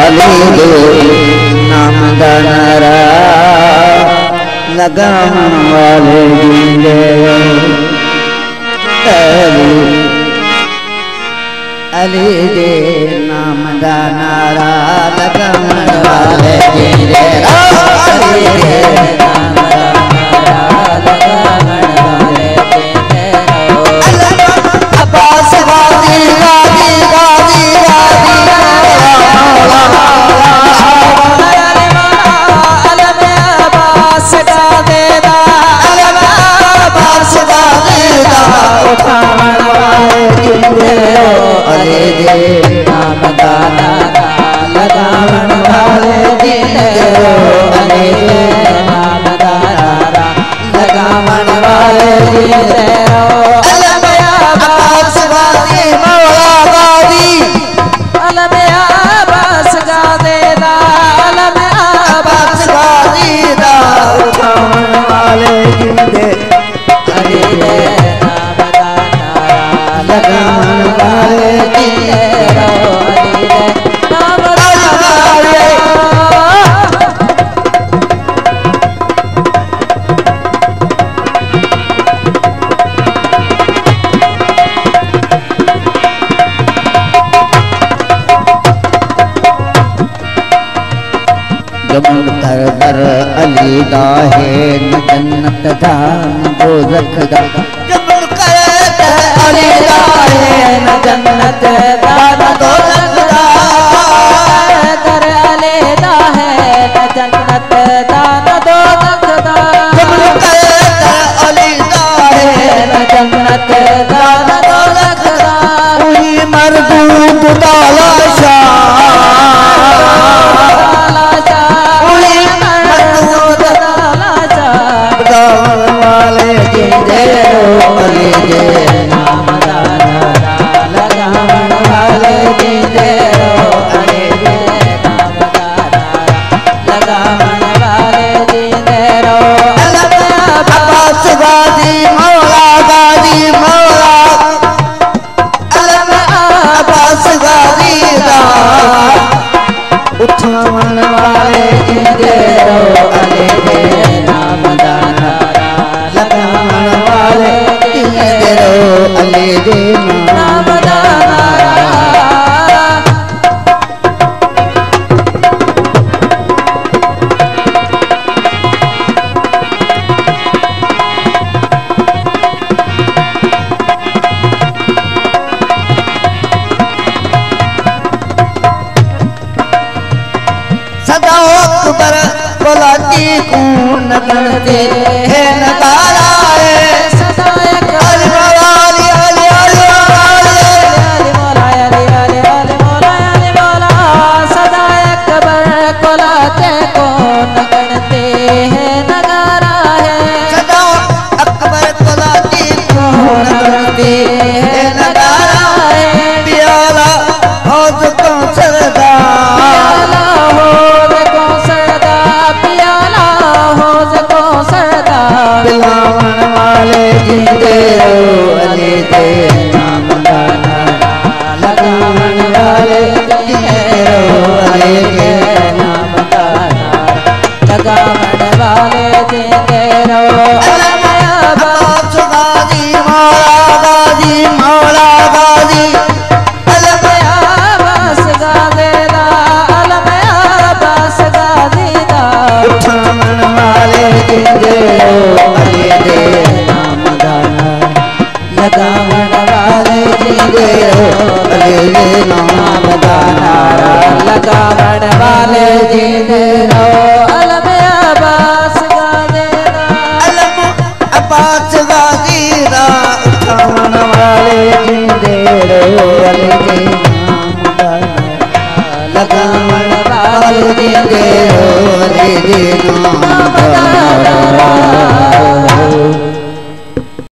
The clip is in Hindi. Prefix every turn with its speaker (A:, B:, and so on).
A: अली दे नाम दानारा लगाम वाले जिंदे अली अली दे नाम दानारा लगाम वाले जिंदे अली दे अली दे नाम दानारा लगाम वाले जिंदे अली दे नाम दानारा लगाम वाले जिंदे अब्बास गाजी मौला गाजी अब्बास गाजी दा उठावन वाले जिंदे अली दे नाम दानारा दर अली दा है न जन्नत दा न दोजख दा जमुन कर अली दा है न जन्नत दा न दोजख दा जमुन कर दर अली दा है न जन्नत दा न दोजख दा मरदूत दा अलावाारी मौला जी अलस सदा अकबर भला की कौन करते है न लाल जीते रहो अनित ले नाम का नारा लगावण वाले जी दे रो अलम अब्बास का दे अलम अब्बास का गीरा उठावण वाले जी दे रो अलम लगावण वाले जी दे रो अलम नाम का नारा